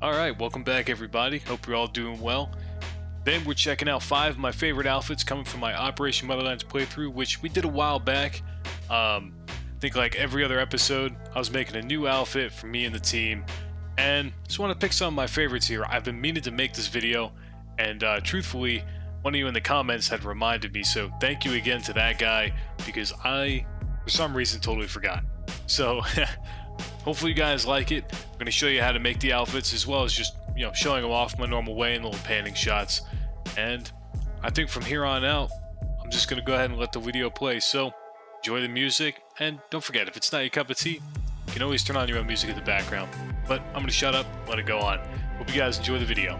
Alright, welcome back everybody. Hope you're all doing well. Then we're checking out five of my favorite outfits coming from my Operation Motherlands playthrough, which we did a while back. Um, I think like every other episode, I was making a new outfit for me and the team. And just want to pick some of my favorites here. I've been meaning to make this video, and uh, truthfully, one of you in the comments had reminded me, so thank you again to that guy, because I, for some reason, totally forgot. So, hopefully you guys like it. I'm going to show you how to make the outfits, as well as just, you know, showing them off my normal way in little panning shots. And I think from here on out, I'm just going to go ahead and let the video play. So, enjoy the music, and don't forget, if it's not your cup of tea, you can always turn on your own music in the background. But I'm going to shut up, let it go on. Hope you guys enjoy the video.